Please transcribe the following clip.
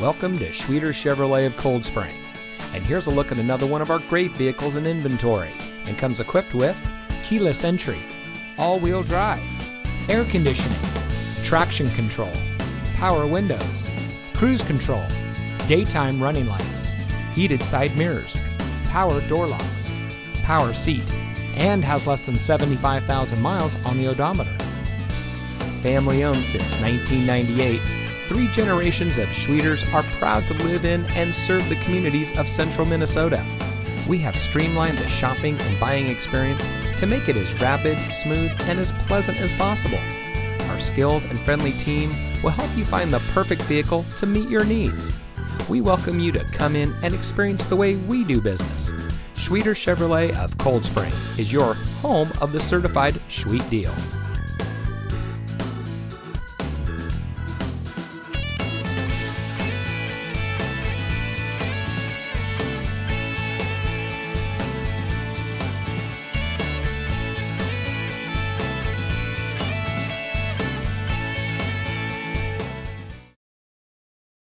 Welcome to Schwieters Chevrolet of Cold Spring. And here's a look at another one of our great vehicles in inventory and comes equipped with keyless entry, all-wheel drive, air conditioning, traction control, power windows, cruise control, daytime running lights, heated side mirrors, power door locks, power seat, and has less than 75,000 miles on the odometer. Family owned since 1998, three generations of Schwieters are proud to live in and serve the communities of central Minnesota. We have streamlined the shopping and buying experience to make it as rapid, smooth, and as pleasant as possible. Our skilled and friendly team will help you find the perfect vehicle to meet your needs. We welcome you to come in and experience the way we do business. Schwieters Chevrolet of Cold Spring is your home of the certified Schwet deal.